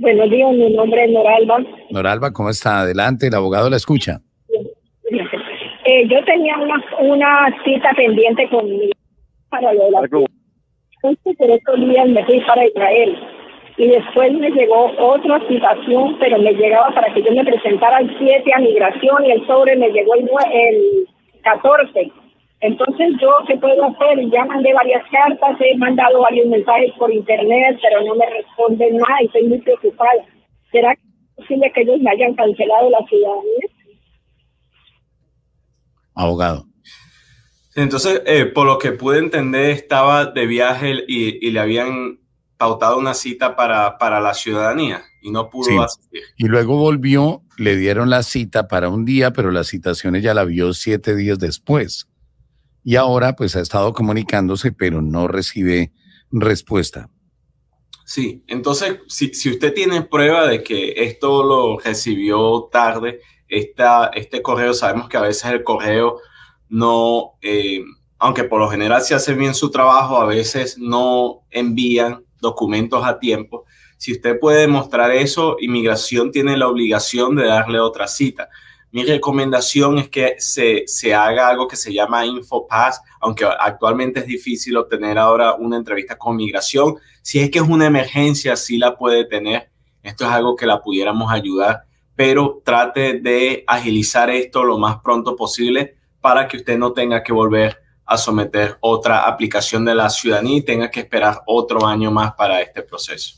Buenos días, mi nombre es Noralba. Noralba, ¿cómo está? Adelante, el abogado la escucha. Eh, yo tenía una, una cita pendiente con mi para lo de la justo por estos días me fui para Israel y después me llegó otra citación, pero me llegaba para que yo me presentara el 7 a migración y el sobre me llegó el, el 14. Entonces yo, ¿qué puedo hacer? Ya mandé varias cartas, he mandado varios mensajes por internet, pero no me responden nada y estoy muy preocupada. ¿Será que es posible que ellos me hayan cancelado la ciudadanía? Abogado. Entonces, eh, por lo que pude entender, estaba de viaje y, le habían pautado una cita para, para la ciudadanía y no pudo asistir. Y luego volvió, le dieron la cita para un día, pero la citación ella la vio siete días después y ahora pues ha estado comunicándose, pero no recibe respuesta. Sí, entonces si, si usted tiene prueba de que esto lo recibió tarde, esta, este correo, sabemos que a veces el correo no, eh, aunque por lo general se hace bien su trabajo, a veces no envían documentos a tiempo. Si usted puede demostrar eso, inmigración tiene la obligación de darle otra cita. Mi recomendación es que se, se haga algo que se llama InfoPass, aunque actualmente es difícil obtener ahora una entrevista con migración. Si es que es una emergencia, sí la puede tener. Esto es algo que la pudiéramos ayudar, pero trate de agilizar esto lo más pronto posible para que usted no tenga que volver a someter otra aplicación de la ciudadanía y tenga que esperar otro año más para este proceso.